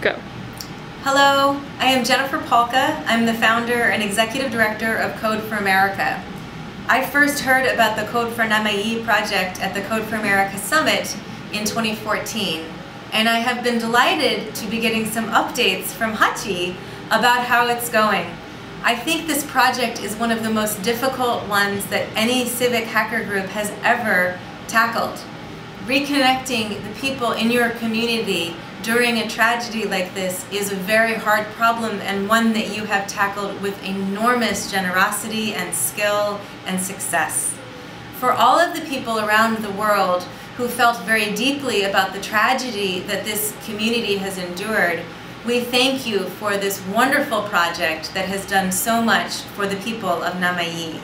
Go. Hello, I am Jennifer Pahlka. I'm the founder and executive director of Code for America. I first heard about the Code for Namie project at the Code for America Summit in 2014, and I have been delighted to be getting some updates from Hachi about how it's going. I think this project is one of the most difficult ones that any civic hacker group has ever tackled. Reconnecting the people in your community during a tragedy like this is a very hard problem and one that you have tackled with enormous generosity and skill and success. For all of the people around the world who felt very deeply about the tragedy that this community has endured, we thank you for this wonderful project that has done so much for the people of Namie.